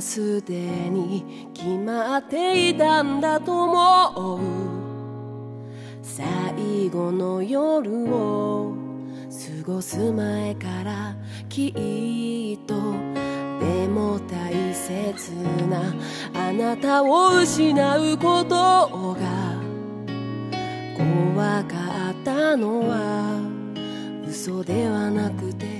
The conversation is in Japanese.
すでに決まっていたんだと思う。最後の夜を過ごす前からきっとでも大切なあなたを失うことが。怖かったのは嘘ではなくて